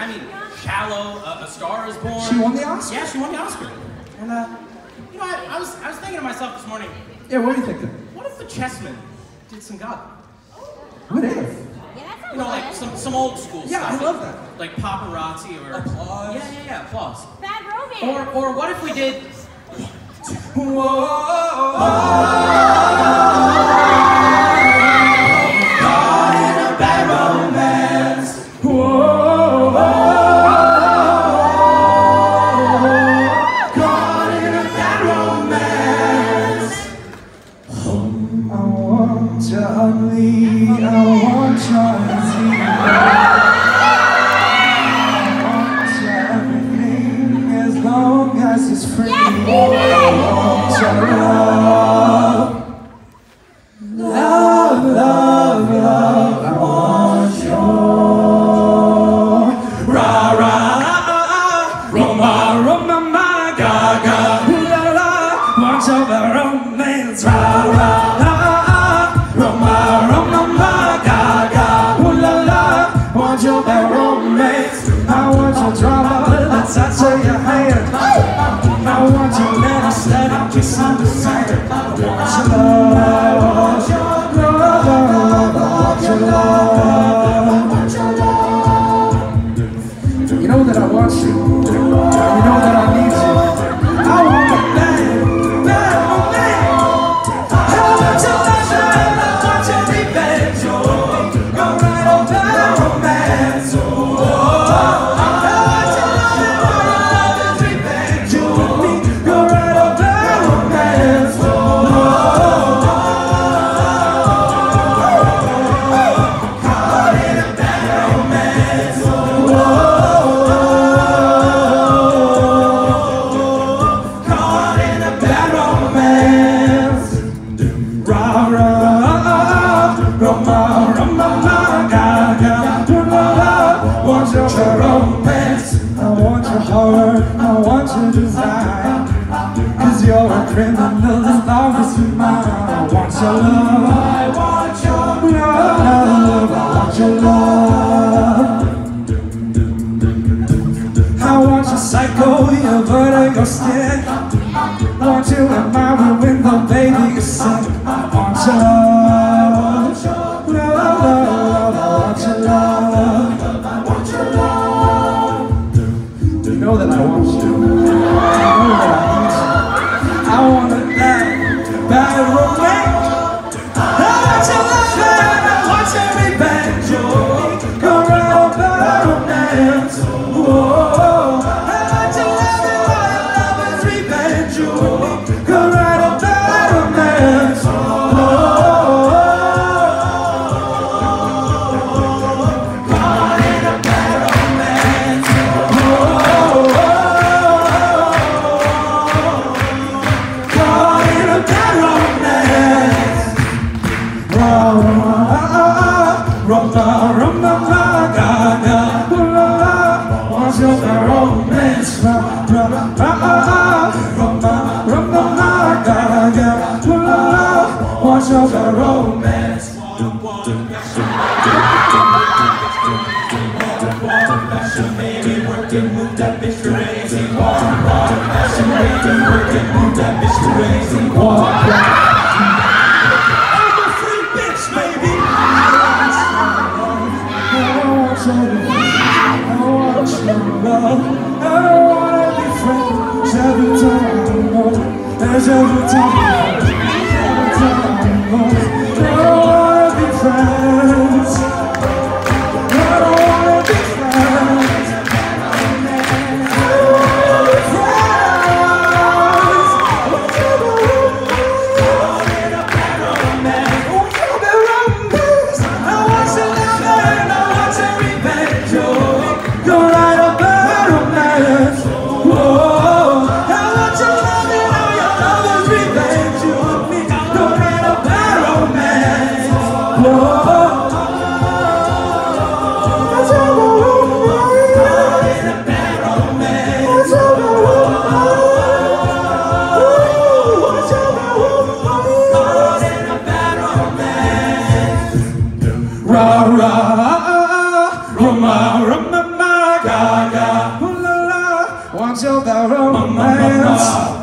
I mean, Shallow, uh, A Star Is Born. She won the Oscar? Yeah, she won the Oscar. And uh, you know, I, I was I was thinking to myself this morning, Yeah, what are you thinking? what if the Chessmen did some Gaga? What if? Yeah, that's You know, like some some old school Yeah, stuff. I love that. Like paparazzi or Applause. Yeah, yeah, yeah, applause. Bad romance. Or or what if we did? I as it's free. Your love. Love, love, love, I want your Ra, ra, Roma, Roma, my gaga, ooh la la, want your romance, ra, Roma, your? I want your heart. I want your desire. Cause you're a criminal as long as you're mine. I want your love. I want your love. I want your love. I want your psycho, your vertigo stick. I want you in my room know that I want you. You know that I need you. I want bad, bad romance. I want your love I want your revenge. Oh, right on bad romance. Whoa, oh, I want your love and all your revenge. Oh, Roma, ma, ga, ga, ooh, la, la. Want your romance, Roma, Roma, ma, ga, ga, ooh, la, la. Want your romance. I'm 像如今。Watch over romance.